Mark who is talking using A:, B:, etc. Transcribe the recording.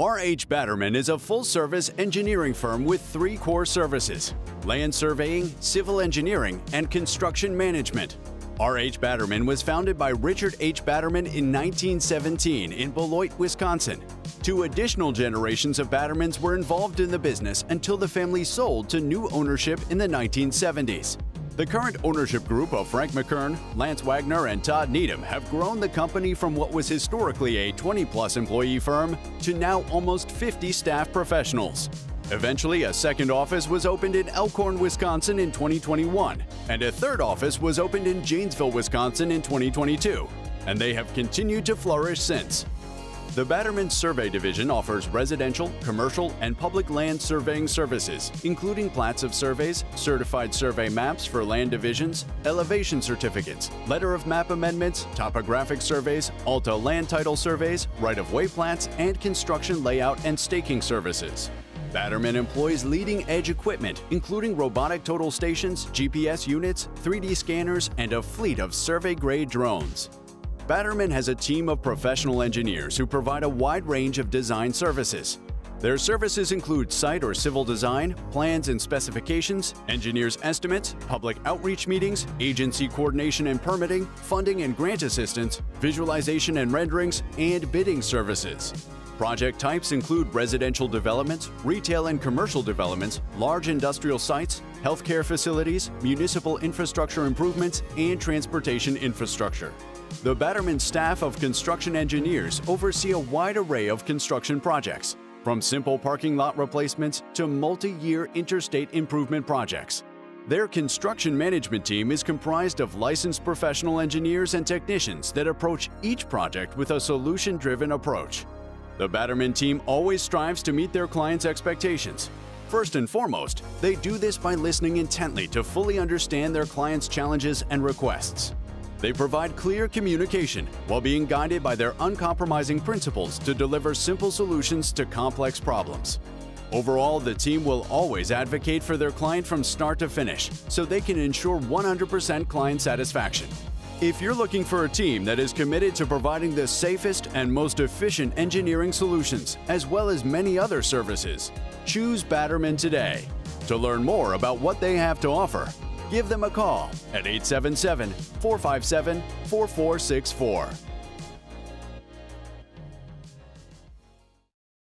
A: RH Batterman is a full service engineering firm with three core services land surveying, civil engineering, and construction management. RH Batterman was founded by Richard H. Batterman in 1917 in Beloit, Wisconsin. Two additional generations of Battermans were involved in the business until the family sold to new ownership in the 1970s. The current ownership group of Frank McKearn, Lance Wagner, and Todd Needham have grown the company from what was historically a 20 plus employee firm to now almost 50 staff professionals. Eventually, a second office was opened in Elkhorn, Wisconsin in 2021, and a third office was opened in Janesville, Wisconsin in 2022, and they have continued to flourish since. The Batterman Survey Division offers residential, commercial, and public land surveying services, including plats of surveys, certified survey maps for land divisions, elevation certificates, letter of map amendments, topographic surveys, Alta land title surveys, right-of-way plats, and construction layout and staking services. Batterman employs leading edge equipment, including robotic total stations, GPS units, 3D scanners, and a fleet of survey grade drones. Batterman has a team of professional engineers who provide a wide range of design services. Their services include site or civil design, plans and specifications, engineers' estimates, public outreach meetings, agency coordination and permitting, funding and grant assistance, visualization and renderings, and bidding services. Project types include residential developments, retail and commercial developments, large industrial sites, healthcare facilities, municipal infrastructure improvements, and transportation infrastructure. The Batterman staff of construction engineers oversee a wide array of construction projects, from simple parking lot replacements to multi-year interstate improvement projects. Their construction management team is comprised of licensed professional engineers and technicians that approach each project with a solution-driven approach. The Batterman team always strives to meet their clients' expectations. First and foremost, they do this by listening intently to fully understand their clients' challenges and requests. They provide clear communication while being guided by their uncompromising principles to deliver simple solutions to complex problems. Overall, the team will always advocate for their client from start to finish so they can ensure 100% client satisfaction. If you're looking for a team that is committed to providing the safest and most efficient engineering solutions, as well as many other services, choose Batterman today. To learn more about what they have to offer, give them a call at 877 457 4464.